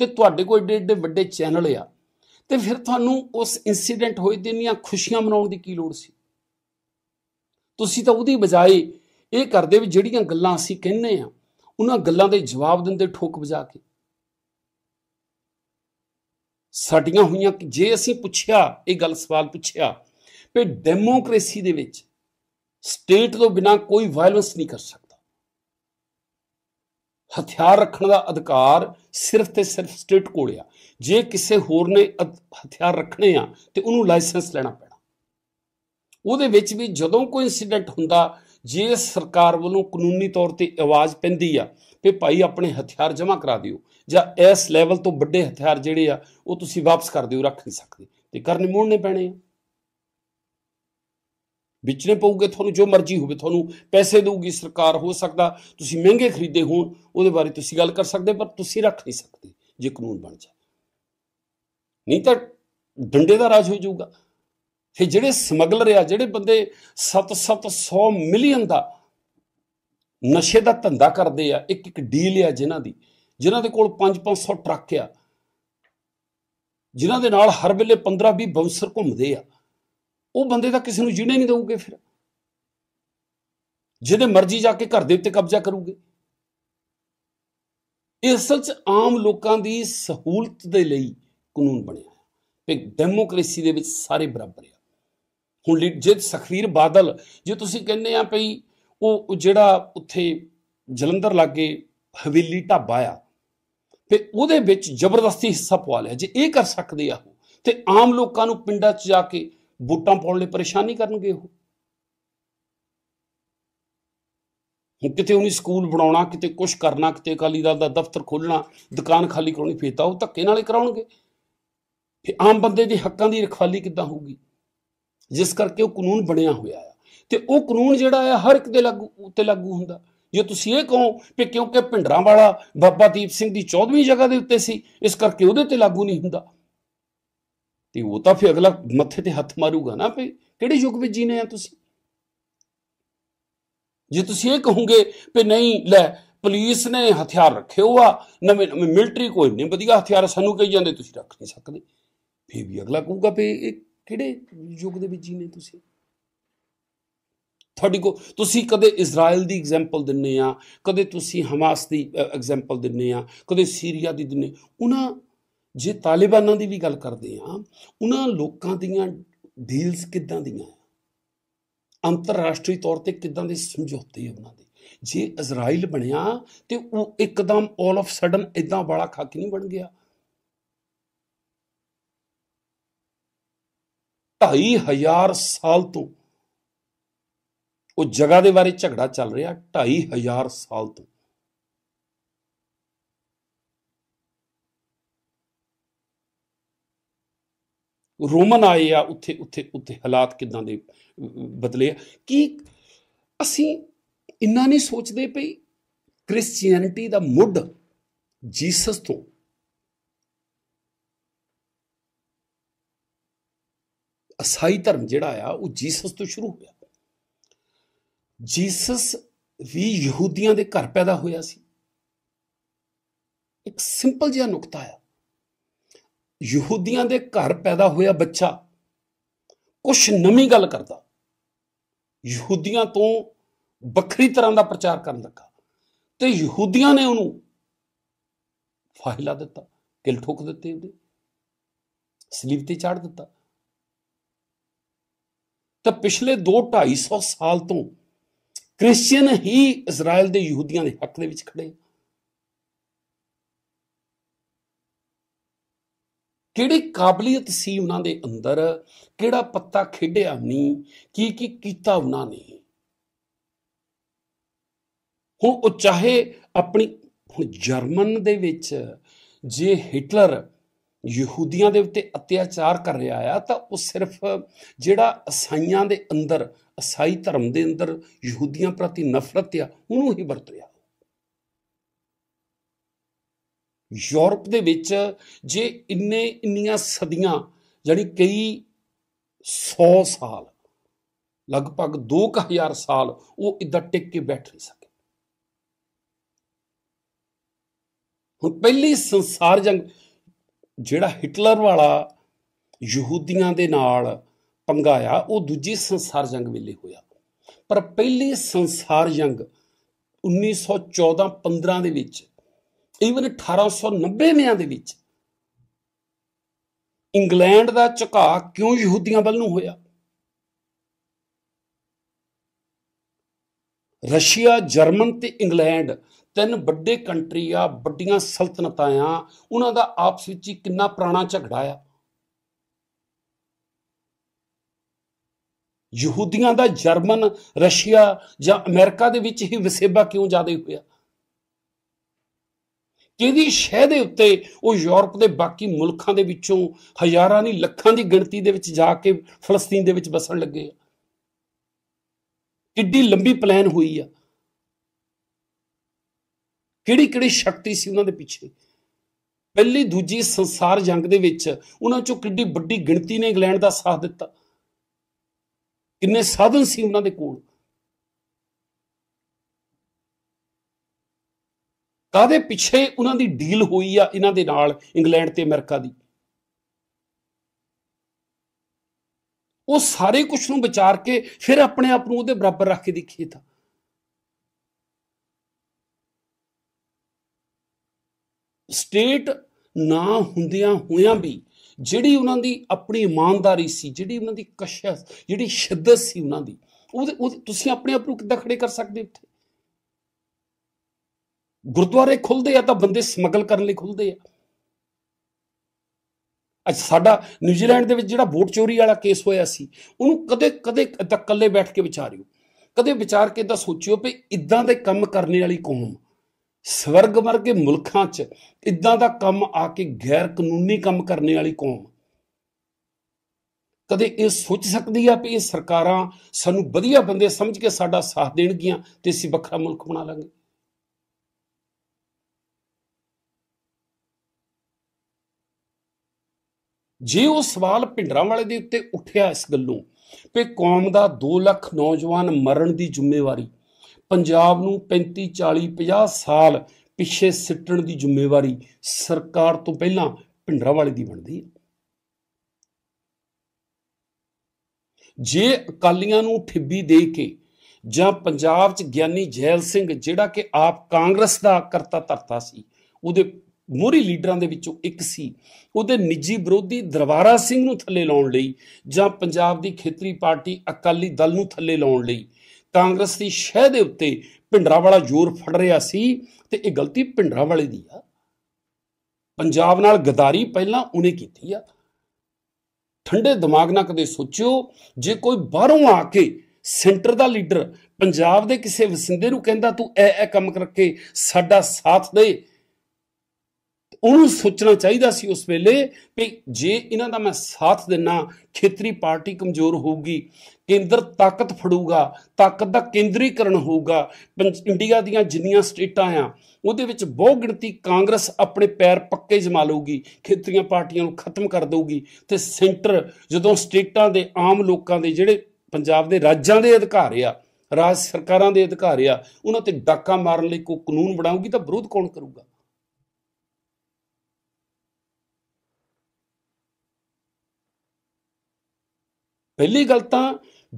ਤੇ ਤੁਹਾਡੇ ਕੋਲ ਏਡੇ ਏਡੇ ਵੱਡੇ ਚੈਨਲ ਆ। ਤੇ ਫਿਰ ਤੁਹਾਨੂੰ ਉਸ ਇਨਸੀਡੈਂਟ ਹੋਏ ਦੀਆਂ ਖੁਸ਼ੀਆਂ ਮਨਾਉਣ ਦੀ ਕੀ ਲੋੜ ਸੀ? ਤੁਸੀਂ ਤਾਂ ਉਹਦੀ ਬਜਾਏ ਇਹ ਕਰਦੇ ਵੀ ਜਿਹੜੀਆਂ ਗੱਲਾਂ ਅਸੀਂ ਕਹਿੰਨੇ ਆ, ਉਹਨਾਂ ਗੱਲਾਂ ਦੇ ਜਵਾਬ ਦਿੰਦੇ ਠੋਕ ਵਜਾ ਕੇ। ਸਾਡੀਆਂ ਹੋਈਆਂ ਜੇ ਅਸੀਂ ਪੁੱਛਿਆ, ਇਹ ਗੱਲ ਸਵਾਲ ਪੁੱਛਿਆ ਕਿ ਡੈਮੋਕ੍ਰੇਸੀ ਦੇ ਵਿੱਚ ਸਟੇਟ ਤੋਂ ਬਿਨਾ ਕੋਈ ਵਾਇਲੈਂਸ ਨਹੀਂ ਕਰ ਸਕਦਾ। ਹਥਿਆਰ ਰੱਖਣ ਦਾ ਅਧਿਕਾਰ ਸਿਰਫ ਤੇ ਸਿਰਫ ਸਟੇਟ ਕੋਲ ਆ। ਜੇ ਕਿਸੇ ਹੋਰ ਨੇ ਹਥਿਆਰ ਰੱਖਣੇ ਆ ਤੇ ਉਹਨੂੰ ਲਾਇਸੈਂਸ ਲੈਣਾ ਪੈਣਾ। ਉਹਦੇ ਵਿੱਚ ਵੀ ਜਦੋਂ ਕੋਈ ਇਨਸੀਡੈਂਟ ਹੁੰਦਾ, ਜੇ ਸਰਕਾਰ ਵੱਲੋਂ ਕਾਨੂੰਨੀ ਤੌਰ ਤੇ ਆਵਾਜ਼ ਪੈਂਦੀ ਆ ਵੀ ਭਾਈ ਆਪਣੇ ਹਥਿਆਰ ਜਮ੍ਹਾਂ ਕਰਾ ਦਿਓ, ਜਾਂ ਇਸ ਲੈਵਲ ਤੋਂ ਵੱਡੇ ਹਥਿਆਰ ਜਿਹੜੇ ਆ, ਉਹ ਤੁਸੀਂ ਵਾਪਸ ਕਰ ਦਿਓ, ਰੱਖ ਨਹੀਂ ਸਕਦੇ। ਤੇ ਕਰਨੇ ਮੋੜਨੇ ਪੈਣੇ ਆ। ਵਿਚਨੇ ਪਊਗੇ, ਤੁਹਾਨੂੰ ਜੋ ਮਰਜ਼ੀ ਹੋਵੇ, ਤੁਹਾਨੂੰ ਪੈਸੇ ਦੇਊਗੀ, ਸਰਕਾਰ ਹੋ ਸਕਦਾ, ਤੁਸੀਂ ਮਹਿੰਗੇ ਖਰੀਦੇ ਹੋਣ, ਉਹਦੇ ਬਾਰੇ ਤੁਸੀਂ ਗੱਲ ਕਰ ਸਕਦੇ, ਪਰ ਤੁਸੀਂ ਰੱਖ ਨਹੀਂ ਸਕਦੇ, ਜੇ ਕਾਨੂੰਨ ਬਣ ਜਾਏ। ਨਹੀਂ ਤਾਂ ਡੰਡੇ ਦਾ ਰਾਜ ਹੋ ਜਾਊਗਾ। ਫਿਰ ਜਿਹੜੇ ਸਮਗਲਰ ਆ, ਜਿਹੜੇ ਬੰਦੇ 7-700 ਮਿਲੀਅਨ ਦਾ ਨਸ਼ੇ ਦਾ ਧੰਦਾ ਕਰਦੇ ਆ, ਇੱਕ ਇੱਕ ਡੀਲ ਆ ਜਿਨ੍ਹਾਂ ਦੀ, ਜਿਨ੍ਹਾਂ ਦੇ ਕੋਲ 5-500 ਟਰੱਕ ਆ, ਜਿਨ੍ਹਾਂ ਦੇ ਨਾਲ ਹਰ ਵੇਲੇ 15-20 ਬਾਉਂਸਰ ਘੁੰਮਦੇ ਆ ਉਹ ਬੰਦੇ ਤਾਂ ਕਿਸੇ ਨੂੰ ਜੀਣੇ ਨਹੀਂ ਦਊਗੇ ਫਿਰ। ਜਿਹਦੇ ਮਰਜ਼ੀ ਜਾ ਕੇ ਘਰ ਦੇ ਉੱਤੇ ਕਬਜ਼ਾ ਕਰੂਗੇ। ਇਹ ਅਸਲ 'ਚ ਆਮ ਲੋਕਾਂ ਦੀ ਸਹੂਲਤ ਦੇ ਲਈ ਕਾਨੂੰਨ ਬਣਿਆ ਹੈ ਕਿ ਡੈਮੋਕ੍ਰੇਸੀ ਦੇ ਵਿੱਚ ਸਾਰੇ ਬਰਾਬਰ ਆ। ਹੁਣ ਜੇ ਸਖਵੀਰ ਬਾਦਲ, ਜੇ ਤੁਸੀਂ ਕਹਿੰਦੇ ਆ ਭਈ ਉਹ ਜਿਹੜਾ ਉੱਥੇ ਜਲੰਧਰ ਲਾਗੇ ਹਵੇਲੀ ਢਾਬਾ ਆ, ਤੇ ਉਹਦੇ ਵਿੱਚ ਜ਼ਬਰਦਸਤੀ ਹਿੱਸਾ ਪਵਾ ਲਿਆ। ਜੇ ਇਹ ਕਰ ਸਕਦੇ ਆ ਤੇ ਆਮ ਲੋਕਾਂ ਨੂੰ ਪਿੰਡਾਂ 'ਚ ਜਾ ਕੇ ਵੋਟਾਂ ਪਾਉਣ ਲਈ ਪਰੇਸ਼ਾਨੀ ਕਰਨਗੇ ਉਹ? ਕਿਤੇ ਉਹਨੀ ਸਕੂਲ ਬਣਾਉਣਾ, ਕਿਤੇ ਕੁਝ ਕਰਨਾ, ਕਿਤੇ ਅਕਾਲੀ ਦਲ ਦਾ ਦਫ਼ਤਰ ਖੋਲਣਾ ਦੁਕਾਨ ਖਾਲੀ ਕਰਾਉਣੀ ਫੇਤਾ ਉਹ ਧੱਕੇ ਨਾਲੇ ਕਰਾਉਣਗੇ। ਫਿਰ ਆਮ ਬੰਦੇ ਦੇ ਹੱਕਾਂ ਦੀ ਰਖਵਾਲੀ ਕਿੱਦਾਂ ਹੋਊਗੀ? ਜਿਸ ਕਰਕੇ ਉਹ ਕਾਨੂੰਨ ਬਣਿਆ ਹੋਇਆ ਆ। ਤੇ ਉਹ ਕਾਨੂੰਨ ਜਿਹੜਾ ਆ, ਹਰ ਇੱਕ ਦੇ ਲਾਗੂ, ਉੱਤੇ ਲਾਗੂ ਹੁੰਦਾ। ਜੇ ਤੁਸੀਂ ਇਹ ਕਹੋ ਕਿ ਕਿਉਂਕਿ ਭਿੰਡਰਾਂ ਵਾਲਾ ਬਾਬਾ ਦੀਪ ਸਿੰਘ ਦੀ 14ਵੀਂ ਜਗ੍ਹਾ ਦੇ ਉੱਤੇ ਸੀ, ਇਸ ਕਰਕੇ ਉਹਦੇ ਤੇ ਲਾਗੂ ਨਹੀਂ ਹੁੰਦਾ। ਤੇ ਉਹ ਤਾਂ ਫਿਰ ਅਗਲਾ ਮੱਥੇ ਤੇ ਹੱਥ ਮਾਰੂਗਾ ਨਾ ਵੀ ਕਿਹੜੇ ਯੁੱਗ ਵਿੱਚ ਜੀਨੇ ਆ ਤੁਸੀਂ? ਜੇ ਤੁਸੀਂ ਇਹ ਕਹੋਗੇ ਵੀ ਨਹੀਂ, ਲੈ, ਪੁਲਿਸ ਨੇ ਹਥਿਆਰ ਰੱਖੇ ਹੋਆ, ਨਵੇਂ ਨਵੇਂ ਮਿਲਟਰੀ ਕੋਈ ਨਹੀਂ, ਵਧੀਆ ਹਥਿਆਰ ਸਾਨੂੰ ਕਹੀ ਜਾਂਦੇ, ਤੁਸੀਂ ਰੱਖ ਨਹੀਂ ਸਕਦੇ। ਫੇਰ ਵੀ ਅਗਲਾ ਕਹੂਗਾ ਵੀ ਇਹ ਕਿਹੜੇ ਯੁੱਗ ਦੇ ਵਿੱਚ ਜੀਨੇ ਤੁਸੀਂ? ਤੁਹਾਡੀ ਕੋ ਤੁਸੀਂ ਕਦੇ ਇਜ਼ਰਾਈਲ ਦੀ ਐਗਜ਼ਾਮਪਲ ਦਿੰਨੇ ਆ, ਕਦੇ ਤੁਸੀਂ ਹਮਾਸ ਦੀ ਐਗਜ਼ਾਮਪਲ ਦਿੰਨੇ ਆ, ਕਦੇ ਸੀਰੀਆ ਦੀ ਦਿੰਨੇ ਉਹਨਾਂ ਜੇ ਤਾਲਿਬਾਨਾਂ ਦੀ ਵੀ ਗੱਲ ਕਰਦੇ ਆ ਉਹਨਾਂ ਲੋਕਾਂ ਦੀਆਂ ਡੀਲਸ ਕਿੱਦਾਂ ਦੀਆਂ ਅੰਤਰਰਾਸ਼ਟਰੀ ਤੌਰ ਤੇ ਕਿੱਦਾਂ ਦੇ ਸਮਝੌਤੇ ਉਹਨਾਂ ਦੇ? ਜੇ ਇਜ਼ਰਾਈਲ ਬਣਿਆ ਤੇ ਉਹ ਇੱਕਦਮ ਆਲ ਆਫ ਸਡਨ ਇਦਾਂ ਵਾਲਾ ਖੱਕ ਨਹੀਂ ਬਣ ਗਿਆ। 2500 ਸਾਲ ਤੋਂ ਉਹ ਜਗ੍ਹਾ ਦੇ ਬਾਰੇ ਝਗੜਾ ਚੱਲ ਰਿਹਾ 2500 ਸਾਲ ਤੋਂ। ਰੋਮਨ ਆਏ ਆ, ਉੱਥੇ ਉੱਥੇ ਉੱਥੇ ਹਾਲਾਤ ਕਿਦਾਂ ਦੇ ਬਦਲੇ ਕੀ ਅਸੀਂ ਇੰਨਾ ਨਹੀਂ ਸੋਚਦੇ ਪਈ ਕ੍ਰਿਸਚੀਅਨਿਟੀ ਦਾ ਮੁੱਢ ਜੀਸਸ ਤੋਂ? ਅਸਾਈ ਧਰਮ ਜਿਹੜਾ ਆ, ਉਹ ਜੀਸਸ ਤੋਂ ਸ਼ੁਰੂ ਹੋਇਆ। ਜੀਸਸ ਵੀ ਯਹੂਦੀਆਂ ਦੇ ਘਰ ਪੈਦਾ ਹੋਇਆ ਸੀ। ਇੱਕ ਸਿੰਪਲ ਜਿਹਾ ਨੁਕਤਾ ਆ। ਯਹੂਦੀਆਂ ਦੇ ਘਰ ਪੈਦਾ ਹੋਇਆ ਬੱਚਾ ਕੁਛ ਨਵੀਂ ਗੱਲ ਕਰਦਾ। ਯਹੂਦੀਆਂ ਤੋਂ ਵੱਖਰੀ ਤਰ੍ਹਾਂ ਦਾ ਪ੍ਰਚਾਰ ਕਰਨ ਲੱਗਾ ਤੇ ਯਹੂਦੀਆਂ ਨੇ ਉਹਨੂੰ ਫਾਇਲਾ ਦਿੱਤਾ ਕਿਲ ਠੋਕ ਦਿੱਤੇ ਉਹਦੇ, ਸਲੀਬ ਤੇ ਚਾੜ ਦਿੱਤਾ। ਤਾਂ ਪਿਛਲੇ 2 250 ਸਾਲ ਤੋਂ ਕ੍ਰਿਸਚੀਅਨ ਹੀ ਇਜ਼ਰਾਈਲ ਦੇ ਯਹੂਦੀਆਂ ਦੇ ਹੱਕ ਦੇ ਵਿੱਚ ਖੜੇ ਕਿਹੜੀ ਕਾਬਲੀਅਤ ਸੀ ਉਹਨਾਂ ਦੇ ਅੰਦਰ? ਕਿਹੜਾ ਪੱਤਾ ਖੇਡਿਆ ਨਹੀਂ? ਕੀ ਕੀ ਕੀਤਾ ਉਹਨਾਂ ਨੇ? ਹੁਣ ਉਹ ਚਾਹੇ ਆਪਣੀ, ਹੁਣ ਜਰਮਨ ਦੇ ਵਿੱਚ ਜੇ ਹਿਟਲਰ ਯਹੂਦੀਆਂ ਦੇ ਉੱਤੇ ਅਤਿਆਚਾਰ ਕਰ ਰਿਹਾ ਆ, ਤਾਂ ਉਹ ਸਿਰਫ ਜਿਹੜਾ ਅਸਾਈਆਂ ਦੇ ਅੰਦਰ, ਅਸਾਈ ਧਰਮ ਦੇ ਅੰਦਰ ਯਹੂਦੀਆਂ ਪ੍ਰਤੀ ਨਫ਼ਰਤ ਆ, ਉਹਨੂੰ ਹੀ ਵਰਤ ਰਿਹਾ ਯੂਰਪ ਦੇ ਵਿੱਚ ਜੇ ਇੰਨੇ, ਇੰਨੀਆਂ ਸਦੀਆਂ ਜਿਹੜੀ ਕਈ 100 ਸਾਲ, ਲਗਭਗ 2000 ਸਾਲ ਉਹ ਇਦਾਂ ਟਿਕ ਕੇ ਬੈਠ ਨਹੀਂ ਸਕੇ। ਹੁਣ ਪਹਿਲੀ ਸੰਸਾਰ ਜੰਗ, ਜਿਹੜਾ ਹਿਟਲਰ ਵਾਲਾ ਯਹੂਦੀਆਂ ਦੇ ਨਾਲ ਪੰਗਾਇਆ ਉਹ ਦੂਜੀ ਸੰਸਾਰ ਜੰਗ ਵੇਲੇ ਹੋਇਆ। ਪਰ ਪਹਿਲੀ ਸੰਸਾਰ ਜੰਗ 1914-15 ਦੇ ਵਿੱਚ ਈਵਨ 1890ਵਿਆਂ ਦੇ ਵਿੱਚ ਇੰਗਲੈਂਡ ਦਾ ਝੁਕਾਅ ਕਿਉਂ ਯਹੂਦੀਆਂ ਵੱਲ ਨੂੰ ਹੋਇਆ? ਰਸ਼ੀਆ, ਜਰਮਨ ਤੇ ਇੰਗਲੈਂਡ ਤਿੰਨ ਵੱਡੇ ਕੰਟਰੀ ਆ, ਵੱਡੀਆਂ ਸਲਤਨਤਾਂ ਆ, ਉਹਨਾਂ ਦਾ ਆਪਸ ਵਿੱਚ ਹੀ ਕਿੰਨਾ ਪੁਰਾਣਾ ਝਗੜਾ ਆ? ਯਹੂਦੀਆਂ ਦਾ ਜਰਮਨ, ਰਸ਼ੀਆ ਜਾਂ ਅਮਰੀਕਾ ਦੇ ਵਿੱਚ ਹੀ ਵਸੇਬਾ ਕਿਉਂ ਜ਼ਿਆਦਾ ਹੋਇਆ? ਕਿਹਦੀ ਸ਼ਹਿ ਦੇ ਉੱਤੇ ਉਹ ਯੂਰਪ ਦੇ ਬਾਕੀ ਮੁਲਕਾਂ ਦੇ ਵਿੱਚੋਂ ਹਜ਼ਾਰਾਂ ਨਹੀਂ, ਲੱਖਾਂ ਦੀ ਗਿਣਤੀ ਦੇ ਵਿੱਚ ਜਾ ਕੇ ਫਲਸਤੀਨ ਦੇ ਵਿੱਚ ਬਸਣ ਲੱਗੇ ਆ। ਕਿੱਡੀ ਲੰਬੀ ਪਲਾਨ ਹੋਈ ਆ। ਕਿਹੜੀ ਕਿਹੜੀ ਸ਼ਕਤੀ ਸੀ ਉਹਨਾਂ ਦੇ ਪਿੱਛੇ? ਪਹਿਲੀ, ਦੂਜੀ ਸੰਸਾਰ ਜੰਗ ਦੇ ਵਿੱਚ ਉਹਨਾਂ ਚੋਂ ਕਿੱਡੀ ਵੱਡੀ ਗਿਣਤੀ ਨੇ ਇੰਗਲੈਂਡ ਦਾ ਸਾਥ ਦਿੱਤਾ। ਕਿੰਨੇ ਸਾਧਨ ਸੀ ਉਹਨਾਂ ਦੇ ਕੋਲ? ਕਾਦੇ ਪਿੱਛੇ ਉਹਨਾਂ ਦੀ ਡੀਲ ਹੋਈ ਆ ਇਹਨਾਂ ਦੇ ਨਾਲ ਇੰਗਲੈਂਡ ਤੇ ਅਮਰੀਕਾ ਦੀ? ਉਹ ਸਾਰੇ ਕੁਝ ਨੂੰ ਵਿਚਾਰ ਕੇ ਫਿਰ ਆਪਣੇ ਆਪ ਨੂੰ ਉਹਦੇ ਬਰਾਬਰ ਰੱਖ ਕੇ ਦੇਖੀਏ ਤਾਂ। ਸਟੇਟ ਨਾ ਹੁੰਦਿਆਂ ਹੋਇਆਂ ਵੀ ਜਿਹੜੀ ਉਹਨਾਂ ਦੀ ਆਪਣੀ ਇਮਾਨਦਾਰੀ ਸੀ, ਜਿਹੜੀ ਉਹਨਾਂ ਦੀ ਕਸ਼ਸ਼, ਜਿਹੜੀ ਸ਼ਿੱਦਤ ਸੀ ਉਹਨਾਂ ਦੀ ਉਹ ਤੁਸੀਂ ਆਪਣੇ ਆਪ ਨੂੰ ਕਿੱਦਾਂ ਖੜੇ ਕਰ ਸਕਦੇ ਉੱਥੇ? ਗੁਰਦੁਆਰੇ ਖੁੱਲਦੇ ਆ ਤਾਂ ਬੰਦੇ ਸਮਗਲ ਕਰਨ ਲਈ ਖੁੱਲਦੇ ਆ। ਅੱਜ ਸਾਡਾ ਨਿਊਜ਼ੀਲੈਂਡ ਦੇ ਵਿੱਚ ਜਿਹੜਾ ਵੋਟ ਚੋਰੀ ਵਾਲਾ ਕੇਸ ਹੋਇਆ ਸੀ, ਉਹਨੂੰ ਕਦੇ ਕਦੇ ਤੱਕ ਇਕੱਲੇ ਬੈਠ ਕੇ ਵਿਚਾਰਿਓ। ਕਦੇ ਵਿਚਾਰ ਕੇ ਤਾਂ ਸੋਚਿਓ ਵੀ ਇਦਾਂ ਦੇ ਕੰਮ ਕਰਨੇ ਵਾਲੀ ਕੌਮ, ਸਵਰਗ ਵਰਗੇ ਮੁਲਕਾਂ 'ਚ ਇਦਾਂ ਦਾ ਕੰਮ ਆ ਕੇ ਗੈਰ ਕਾਨੂੰਨੀ ਕੰਮ ਕਰਨੇ ਵਾਲੀ ਕੌਮ। ਕਦੇ ਇਹ ਸੋਚ ਸਕਦੀ ਆ ਵੀ ਇਹ ਸਰਕਾਰਾਂ ਸਾਨੂੰ ਵਧੀਆ ਬੰਦੇ ਸਮਝ ਕੇ ਸਾਡਾ ਸਾਥ ਦੇਣਗੀਆਂ ਤੇ ਅਸੀਂ ਵੱਖਰਾ ਮੁਲਕ ਬਣਾ ਲਾਂਗੇ। ਜੇ ਉਹ ਸਵਾਲ ਪਿੰਡਰਾਂ ਵਾਲੇ ਦੇ ਉੱਤੇ ਉੱਠਿਆ ਇਸ ਗੱਲੋਂ ਕਿ ਕੌਮ ਦਾ 2 ਲੱਖ ਨੌਜਵਾਨ ਮਰਨ ਦੀ ਜ਼ਿੰਮੇਵਾਰੀ, ਪੰਜਾਬ ਨੂੰ 35 40 50 ਸਾਲ ਪਿੱਛੇ ਸਿੱਟਣ ਦੀ ਜ਼ਿੰਮੇਵਾਰੀ ਸਰਕਾਰ ਤੋਂ ਪਹਿਲਾਂ ਪਿੰਡਰਾਂ ਵਾਲੇ ਦੀ ਬਣਦੀ ਹੈ। ਜੇ ਅਕਾਲੀਆਂ ਨੂੰ ਠਿੱਬੀ ਦੇ ਕੇ ਜਾਂ ਪੰਜਾਬ 'ਚ ਗਿਆਨੀ ਜੈਲ ਸਿੰਘ ਜਿਹੜਾ ਕਿ ਆਪ ਕਾਂਗਰਸ ਦਾ ਕਰਤਾ ਧਰਤਾ ਸੀ, ਉਹਦੇ ਮੋਰੀ ਲੀਡਰਾਂ ਦੇ ਵਿੱਚੋਂ ਇੱਕ ਸੀ। ਉਹਦੇ ਨਿੱਜੀ ਵਿਰੋਧੀ ਦਰਬਾਰਾ ਸਿੰਘ ਨੂੰ ਥੱਲੇ ਲਾਉਣ ਲਈ ਜਾਂ ਪੰਜਾਬ ਦੀ ਖੇਤਰੀ ਪਾਰਟੀ ਅਕਾਲੀ ਦਲ ਨੂੰ ਥੱਲੇ ਲਾਉਣ ਲਈ। ਕਾਂਗਰਸ ਦੀ ਸ਼ਹਿ ਦੇ ਉੱਤੇ ਭਿੰਡਰਾ ਵਾਲਾ ਜ਼ੋਰ ਫੜ ਰਿਹਾ ਸੀ ਤੇ ਇਹ ਗਲਤੀ ਭਿੰਡਰਾ ਵਾਲੇ ਦੀ ਆ। ਪੰਜਾਬ ਨਾਲ ਗਦਾਰੀ ਪਹਿਲਾਂ ਉਹਨੇ ਕੀਤੀ ਆ। ਠੰਡੇ ਦਿਮਾਗ ਨਾਲ ਕਦੇ ਸੋਚਿਓ, ਜੇ ਕੋਈ ਬਾਹਰੋਂ ਆ ਕੇ ਸੈਂਟਰ ਦਾ ਲੀਡਰ ਪੰਜਾਬ ਦੇ ਕਿਸੇ ਵਸਿੰਦੇ ਨੂੰ ਕਹਿੰਦਾ, ਤੂੰ ਐ ਐ ਕੰਮ ਕਰਕੇ ਸਾਡਾ ਸਾਥ ਦੇ ਉਹਨੂੰ ਸੋਚਣਾ ਚਾਹੀਦਾ ਸੀ ਉਸ ਵੇਲੇ ਕਿ ਜੇ ਇਹਨਾਂ ਦਾ ਮੈਂ ਸਾਥ ਦੇਣਾ ਖੇਤਰੀ ਪਾਰਟੀ ਕਮਜ਼ੋਰ ਹੋਊਗੀ, ਕੇਂਦਰ ਤਾਕਤ ਫੜੂਗਾ, ਤਾਕਤ ਦਾ ਕੇਂਦਰੀਕਰਨ ਹੋਊਗਾ ਇੰਡੀਆ ਦੀਆਂ ਜਿੰਨੀਆਂ ਸਟੇਟਾਂ ਆ, ਉਹਦੇ ਵਿੱਚ ਬਹੁ ਗਿਣਤੀ ਕਾਂਗਰਸ ਆਪਣੇ ਪੈਰ ਪੱਕੇ ਜਮਾ ਲਊਗੀ, ਖੇਤਰੀਆਂ ਪਾਰਟੀਆਂ ਨੂੰ ਖਤਮ ਕਰ ਦੇਊਗੀ ਤੇ ਸੈਂਟਰ ਜਦੋਂ ਸਟੇਟਾਂ ਦੇ ਆਮ ਲੋਕਾਂ ਦੇ ਜਿਹੜੇ ਪੰਜਾਬ ਦੇ ਰਾਜਾਂ ਦੇ ਅਧਿਕਾਰ ਆ, ਰਾਜ ਸਰਕਾਰਾਂ ਦੇ ਅਧਿਕਾਰ ਆ, ਉਹਨਾਂ ਤੇ ਡਾਕਾ ਮਾਰਨ ਲਈ ਕੋਈ ਕਾਨੂੰਨ ਬਣਾਉਗੀ ਤਾਂ ਵਿਰੋਧ ਕੌਣ ਕਰੂਗਾ? ਪਹਿਲੀ ਗੱਲ ਤਾਂ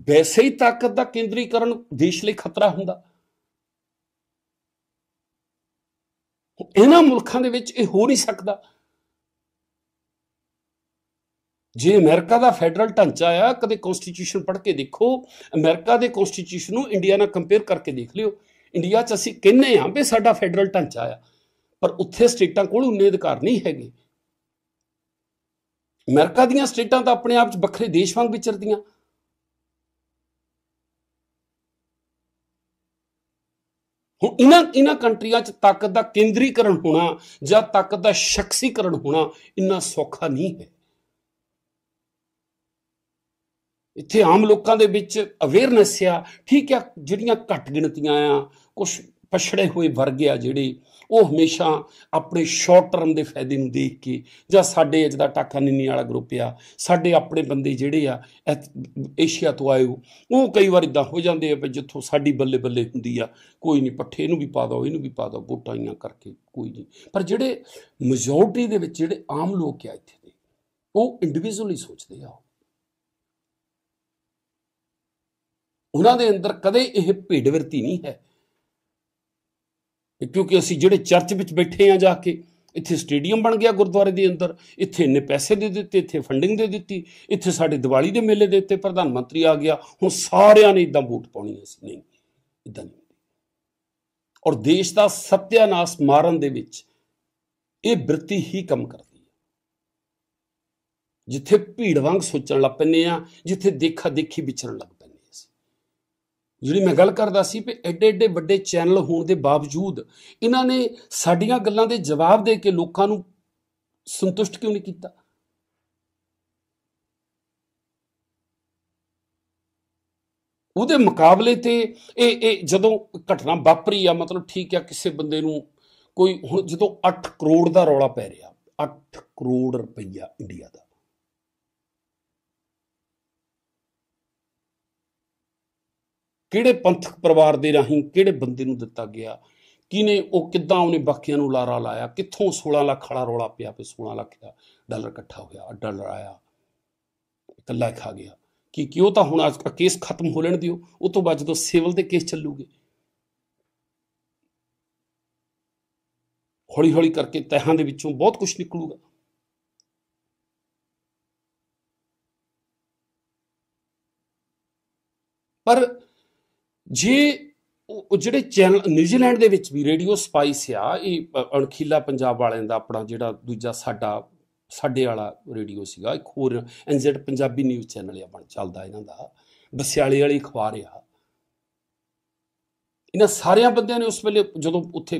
ਵੈਸੇ ਹੀ ਤਾਕਤ ਦਾ ਕੇਂਦਰੀਕਰਨ ਦੇਸ਼ ਲਈ ਖਤਰਾ ਹੁੰਦਾ। ਇਹਨਾਂ ਮੁਲਕਾਂ ਦੇ ਵਿੱਚ ਇਹ ਹੋ ਨਹੀਂ ਸਕਦਾ। ਜੇ ਅਮਰੀਕਾ ਦਾ ਫੈਡਰਲ ਢਾਂਚਾ ਆ, ਕਦੇ ਕਨਸਟੀਟਿਊਸ਼ਨ ਪੜ੍ਹ ਕੇ ਦੇਖੋ, ਅਮਰੀਕਾ ਦੇ ਕਨਸਟੀਟਿਊਸ਼ਨ ਨੂੰ ਇੰਡੀਆ ਨਾਲ ਕੰਪੇਅਰ ਕਰਕੇ ਦੇਖ ਲਿਓ। ਇੰਡੀਆ 'ਚ ਅਸੀਂ ਕਹਿੰਨੇ ਆ ਵੀ ਸਾਡਾ ਫੈਡਰਲ ਢਾਂਚਾ ਆ, ਪਰ ਉੱਥੇ ਸਟੇਟਾਂ ਕੋਲ ਉਨੇ ਅਧਿਕਾਰ ਨਹੀਂ ਹੈਗੇ। ਅਮਰੀਕਾ ਦੀਆਂ ਸਟੇਟਾਂ ਤਾਂ ਆਪਣੇ ਆਪ 'ਚ ਵੱਖਰੇ ਦੇਸ਼ ਵਾਂਗ ਵਿਚਰਦੀਆਂ। ਹੁਣ ਇਹਨਾਂ ਇਹਨਾਂ ਕੰਟਰੀਆਂ 'ਚ ਤਾਕਤ ਦਾ ਕੇਂਦਰੀਕਰਨ ਹੋਣਾ ਜਾਂ ਤਾਕਤ ਦਾ ਸ਼ਖਸੀਕਰਨ ਹੋਣਾ ਇੰਨਾ ਸੌਖਾ ਨਹੀਂ ਹੈ। ਇੱਥੇ ਆਮ ਲੋਕਾਂ ਦੇ ਵਿੱਚ ਅਵੇਅਰਨੈਸ ਆ, ਠੀਕ ਆ, ਜਿਹੜੀਆਂ ਘੱਟ ਗਿਣਤੀਆਂ ਆ ਕੁਝ ਪਛੜੇ ਹੋਏ ਵਰਗ ਆ ਜਿਹੜੇ ਉਹ ਹਮੇਸ਼ਾ ਆਪਣੇ ਸ਼ਾਰਟ ਟਰਮ ਦੇ ਫਾਇਦੇ ਨੂੰ ਦੇਖ ਕੇ ਜਾਂ ਸਾਡੇ ਅੱਜ ਦਾ ਟਾਕਾ ਨਿੰਨੀ ਵਾਲਾ ਗਰੁੱਪ ਆ, ਸਾਡੇ ਆਪਣੇ ਬੰਦੇ ਜਿਹੜੇ ਆ ਏਸ਼ੀਆ ਤੋਂ ਆਏ ਉਹ ਕਈ ਵਾਰ ਇਦਾਂ ਹੋ ਜਾਂਦੇ ਆ ਵੀ ਜਿੱਥੋਂ ਸਾਡੀ ਬੱਲੇ ਬੱਲੇ ਹੁੰਦੀ ਆ, ਕੋਈ ਨਹੀਂ ਪੱਠੇ ਇਹਨੂੰ ਵੀ ਪਾ ਦੋ, ਇਹਨੂੰ ਵੀ ਪਾ ਦੋ, ਵੋਟਾਂ ਕਰਕੇ ਕੋਈ ਨਹੀਂ। ਪਰ ਜਿਹੜੇ ਮੈਜੋਰਟੀ ਦੇ ਵਿੱਚ ਜਿਹੜੇ ਆਮ ਲੋਕ ਆ ਇੱਥੇ ਦੇ, ਉਹ ਇੰਡੀਵਿਜੂਅਲੀ ਸੋਚਦੇ ਆ ਉਹਨਾਂ ਦੇ ਅੰਦਰ ਕਦੇ ਇਹ ਭੇਡ ਵਰਤੀ ਨਹੀਂ ਹੈ ਕਿਉਂਕਿ ਅਸੀਂ ਜਿਹੜੇ ਚਰਚ ਵਿੱਚ ਬੈਠੇ ਆ ਜਾ ਕੇ, ਇੱਥੇ ਸਟੇਡੀਅਮ ਬਣ ਗਿਆ ਗੁਰਦੁਆਰੇ ਦੇ ਅੰਦਰ, ਇੱਥੇ ਇੰਨੇ ਪੈਸੇ ਦੇ ਦਿੱਤੇ, ਇੱਥੇ ਫੰਡਿੰਗ ਦੇ ਦਿੱਤੀ, ਇੱਥੇ ਸਾਡੇ ਦੀਵਾਲੀ ਦੇ ਮੇਲੇ ਦੇ ਉੱਤੇ ਪ੍ਰਧਾਨ ਮੰਤਰੀ ਆ ਗਿਆ, ਹੁਣ ਸਾਰਿਆਂ ਨੇ ਇਦਾਂ ਵੋਟ ਪਾਉਣੀ ਹੈ ਨਹੀਂ ਇਦਾਂ ਨਹੀਂ ਔਰ ਦੇਸ਼ ਦਾ ਸਤਿਆਨਾਸ਼ ਮਾਰਨ ਦੇ ਵਿੱਚ ਇਹ ਬ੍ਰਿਤੀ ਹੀ ਕੰਮ ਕਰਦੀ ਹੈ। ਜਿੱਥੇ ਭੀੜ ਵਾਂਗ ਸੋਚਣ ਲੱਗ ਪੈਨੇ ਆ, ਜਿੱਥੇ ਦੇਖਾ ਦੇਖੀ ਵਿਚਰਨ ਲੱਗ ਜਿਹੜੀ ਮੈਂ ਗੱਲ ਕਰਦਾ ਸੀ ਕਿ ਐਡੇ ਐਡੇ ਵੱਡੇ ਚੈਨਲ ਹੋਣ ਦੇ ਬਾਵਜੂਦ ਇਹਨਾਂ ਨੇ ਸਾਡੀਆਂ ਗੱਲਾਂ ਦੇ ਜਵਾਬ ਦੇ ਕੇ ਲੋਕਾਂ ਨੂੰ ਸੰਤੁਸ਼ਟ ਕਿਉਂ ਨਹੀਂ ਕੀਤਾ? ਉਹਦੇ ਮੁਕਾਬਲੇ ਤੇ ਇਹ ਇਹ ਜਦੋਂ ਘਟਨਾ ਵਾਪਰੀ ਆ, ਮਤਲਬ ਠੀਕ ਆ, ਕਿਸੇ ਬੰਦੇ ਨੂੰ ਕੋਈ ਹੁਣ ਜਦੋਂ 8 ਕਰੋੜ ਦਾ ਰੌਲਾ ਪੈ ਰਿਹਾ 8 ਕਰੋੜ ਰੁਪਈਆ ਇੰਡੀਆ ਦਾ। ਕਿਹੜੇ ਪੰਥਕ ਪਰਿਵਾਰ ਦੇ ਰਾਹੀਂ ਕਿਹੜੇ ਬੰਦੇ ਨੂੰ ਦਿੱਤਾ ਗਿਆ? ਕਿਨੇ ਉਹ ਕਿੱਦਾਂ ਉਹਨੇ ਬਾਕੀਆਂ ਨੂੰ ਲਾਰਾ ਲਾਇਆ? ਕਿੱਥੋਂ 16 ਲੱਖ ਵਾਲਾ ਰੋਲਾ ਪਿਆ ਪੇ 16 ਲੱਖ ਦਾ ਡਾਲਰ ਇਕੱਠਾ ਹੋਇਆ ਡਾਲਰ ਆਇਆ ਇਕੱਲਾ ਖਾ ਗਿਆ। ਕਿ ਕਿਉਂ ਤਾਂ ਹੁਣ ਅੱਜ ਕੇਸ ਖਤਮ ਹੋ ਲੈਣ ਦਿਓ, ਉਹ ਤੋਂ ਬਾਅਦ ਜਦੋਂ ਸਿਵਲ ਦੇ ਕੇਸ ਚੱਲੂਗੇ। ਹੌਲੀ ਹੌਲੀ ਕਰਕੇ ਤਹਿਾਂ ਦੇ ਵਿੱਚੋਂ ਬਹੁਤ ਕੁਝ ਨਿਕਲੂਗਾ। ਪਰ ਜੇ ਉਹ ਜਿਹੜੇ ਚੈਨਲ, ਨਿਊਜ਼ੀਲੈਂਡ ਦੇ ਵਿੱਚ ਵੀ ਰੇਡੀਓ ਸਪਾਈਸ ਆ, ਇਹ ਅਣਖੀਲਾ ਪੰਜਾਬ ਵਾਲਿਆਂ ਦਾ ਆਪਣਾ ਜਿਹੜਾ ਦੂਜਾ ਸਾਡਾ, ਸਾਡੇ ਵਾਲਾ ਰੇਡੀਓ ਸੀਗਾ, ਇੱਕ ਹੋਰ ਐਨਜ਼ੈਡ ਪੰਜਾਬੀ ਨਿਊਜ਼ ਚੈਨਲ ਆ, ਬਣ ਚੱਲਦਾ ਇਹਨਾਂ ਦਾ, ਬਸਿਆਲੇ ਵਾਲੀ ਅਖਬਾਰ ਆ। ਇਹਨਾਂ ਸਾਰਿਆਂ ਬੰਦਿਆਂ ਨੇ ਉਸ ਵੇਲੇ ਜਦੋਂ ਉੱਥੇ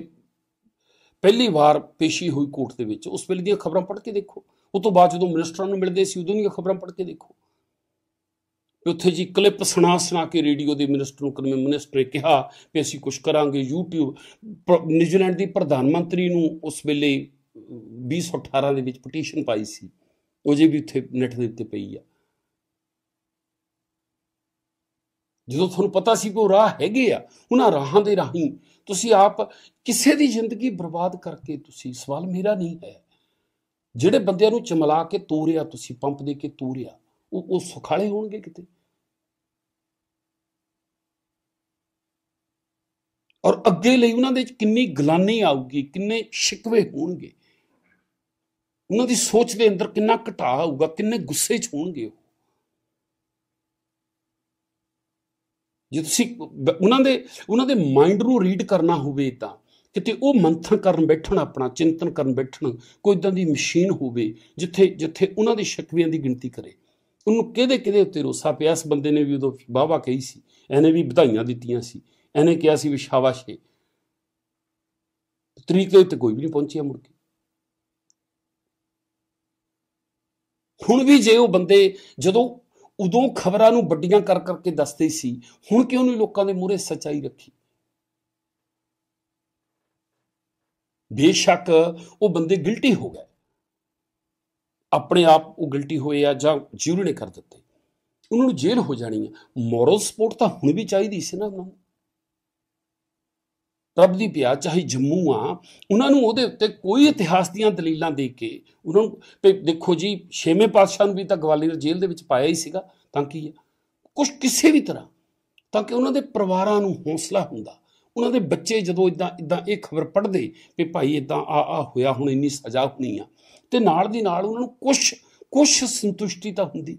ਪਹਿਲੀ ਵਾਰ ਪੇਸ਼ੀ ਹੋਈ ਕੋਰਟ ਦੇ ਵਿੱਚ, ਉਸ ਵੇਲੇ ਦੀਆਂ ਖਬਰਾਂ ਪੜ੍ਹ ਕੇ ਦੇਖੋ। ਉਸ ਤੋਂ ਬਾਅਦ ਜਦੋਂ ਮਿਨਿਸਟਰਾਂ ਨੂੰ ਮਿਲਦੇ ਸੀ, ਉਦੋਂ ਦੀਆਂ ਖਬਰਾਂ ਪੜ੍ਹ ਕੇ ਦੇਖੋ। ਵੀ ਉੱਥੇ ਜੀ ਕਲਿੱਪ ਸੁਣਾ ਸੁਣਾ ਕੇ ਰੇਡੀਓ ਦੇ ਮਿਨਿਸਟਰ ਨੂੰ ਕਰਮੇ ਮਿਨਿਸਟਰ ਨੇ ਕਿਹਾ ਕਿ ਅਸੀਂ ਕੁਝ ਕਰਾਂਗੇ। YouTube ਨਿਊਜ਼ੀਲੈਂਡ ਦੀ ਪ੍ਰਧਾਨ ਮੰਤਰੀ ਨੂੰ ਉਸ ਵੇਲੇ 2018 ਦੇ ਵਿੱਚ ਪਟੀਸ਼ਨ ਪਾਈ ਸੀ। ਉਹ ਜੇ ਵੀ ਉੱਥੇ ਨੈਟ ਦੇ ਉੱਤੇ ਪਈ ਆ। ਜਦੋਂ ਤੁਹਾਨੂੰ ਪਤਾ ਸੀ ਕਿ ਉਹ ਰਾਹ ਹੈਗੇ ਆ, ਉਹਨਾਂ ਰਾਹਾਂ ਦੇ ਰਾਹੀਂ ਤੁਸੀਂ ਆਪ ਕਿਸੇ ਦੀ ਜ਼ਿੰਦਗੀ ਬਰਬਾਦ ਕਰਕੇ ਤੁਸੀਂ, ਸਵਾਲ ਮੇਰਾ ਨਹੀਂ ਹੈ। ਜਿਹੜੇ ਬੰਦਿਆਂ ਨੂੰ ਚਮਲਾ ਕੇ ਤੋਰਿਆ, ਤੁਸੀਂ ਪੰਪ ਦੇ ਕੇ ਤੋਰਿਆ ਉਹ ਉਹ ਸੁਖਾਲੇ ਹੋਣਗੇ ਕਿਤੇ? ਔਰ ਅੱਗੇ ਲਈ ਉਹਨਾਂ ਦੇ ਕਿੰਨੀ ਗਲਾਨੀ ਆਊਗੀ, ਕਿੰਨੇ ਸ਼ਿਕਵੇ ਹੋਣਗੇ? ਉਹਨਾਂ ਦੀ ਸੋਚ ਦੇ ਅੰਦਰ ਕਿੰਨਾ ਘਟਾ ਆਊਗਾ, ਕਿੰਨੇ ਗੁੱਸੇ 'ਚ ਹੋਣਗੇ ਉਹ? ਜੇ ਤੁਸੀਂ ਉਹਨਾਂ ਦੇ ਉਹਨਾਂ ਦੇ ਮਾਈਂਡ ਨੂੰ ਰੀਡ ਕਰਨਾ ਹੋਵੇ ਤਾਂ, ਕਿਤੇ ਉਹ ਮੰਥਨ ਕਰਨ ਬੈਠਣ ਆਪਣਾ, ਚਿੰਤਨ ਕਰਨ ਬੈਠਣ, ਕੋਈ ਇਦਾਂ ਦੀ ਮਸ਼ੀਨ ਹੋਵੇ, ਜਿੱਥੇ ਜਿੱਥੇ ਉਹਨਾਂ ਦੇ ਸ਼ਿਕਵਿਆਂ ਦੀ ਗਿਣਤੀ ਕਰੇ। ਉਹਨੂੰ ਕਿਹਦੇ ਕਿਹਦੇ ਉੱਤੇ ਰੋਸਾ ਪਿਆ? ਇਸ ਬੰਦੇ ਨੇ ਵੀ ਉਦੋਂ ਵਾਵਾ ਕਹੀ ਸੀ। ਇਹਨੇ ਵੀ ਵਧਾਈਆਂ ਦਿੱਤੀਆਂ ਸੀ। ਇਹਨੇ ਕਿਹਾ ਸੀ ਵੀ ਸ਼ਾਬਾਸ਼ ਹੈ ਤਰੀਕੇ ਉੱਤੇ ਕੋਈ ਵੀ ਨਹੀਂ ਪਹੁੰਚਿਆ ਮੁੜ ਕੇ। ਹੁਣ ਵੀ ਜੇ ਉਹ ਬੰਦੇ ਜਦੋਂ ਉਦੋਂ ਖਬਰਾਂ ਨੂੰ ਵੱਡੀਆਂ ਕਰ ਕਰਕੇ ਦੱਸਦੇ ਸੀ, ਹੁਣ ਕਿਉਂ ਨਹੀਂ ਲੋਕਾਂ ਦੇ ਮੂਹਰੇ ਸੱਚਾਈ ਰੱਖੀ? ਬੇਸ਼ੱਕ ਉਹ ਬੰਦੇ ਗਿਲਟੀ ਹੋ ਗਏ। ਆਪਣੇ ਆਪ ਉਹ ਗਿਲਟੀ ਹੋਏ ਆ ਜਾਂ ਜਿਉਰੇ ਨੇ ਕਰ ਦਿੱਤੇ। ਉਹਨਾਂ ਨੂੰ ਜੇਲ੍ਹ ਹੋ ਜਾਣੀ ਹੈ ਮੋਰਲ ਸਪੋਰਟ ਤਾਂ ਹੁਣ ਵੀ ਚਾਹੀਦੀ ਸੀ ਨਾ ਉਹਨਾਂ ਨੂੰ। ਰੱਬ ਦੀ ਪਿਆ ਚਾਹੇ ਜੰਮੂ ਆ। ਉਹਨਾਂ ਨੂੰ ਉਹਦੇ ਉੱਤੇ ਕੋਈ ਇਤਿਹਾਸ ਦੀਆਂ ਦਲੀਲਾਂ ਦੇ ਕੇ ਉਹਨਾਂ ਨੂੰ ਦੇਖੋ ਜੀ, ਛੇਵੇਂ ਪਾਤਸ਼ਾਹ ਨੂੰ ਵੀ ਤਾਂ ਗਵਾਲੀਅਰ ਜੇਲ੍ਹ ਦੇ ਵਿੱਚ ਪਾਇਆ ਹੀ ਸੀਗਾ। ਤਾਂ ਕੀ ਹੈ ਕੁਝ ਕਿਸੇ ਵੀ ਤਰ੍ਹਾਂ। ਤਾਂ ਕਿ ਉਹਨਾਂ ਦੇ ਪਰਿਵਾਰਾਂ ਨੂੰ ਹੌਸਲਾ ਹੁੰਦਾ। ਉਹਨਾਂ ਦੇ ਬੱਚੇ ਜਦੋਂ ਇਦਾਂ ਇਦਾਂ ਇਹ ਖਬਰ ਪੜ੍ਹਦੇ ਵੀ ਭਾਈ ਇਦਾਂ ਆ ਆ ਹੋਇਆ, ਹੁਣ ਇੰਨੀ ਸਜ਼ਾ ਹੋਣੀ ਆ। ਤੇ ਨਾਲ ਦੀ ਨਾਲ ਉਹਨਾਂ ਨੂੰ ਕੁਝ ਕੁਝ ਸੰਤੁਸ਼ਟੀ ਤਾਂ ਹੁੰਦੀ।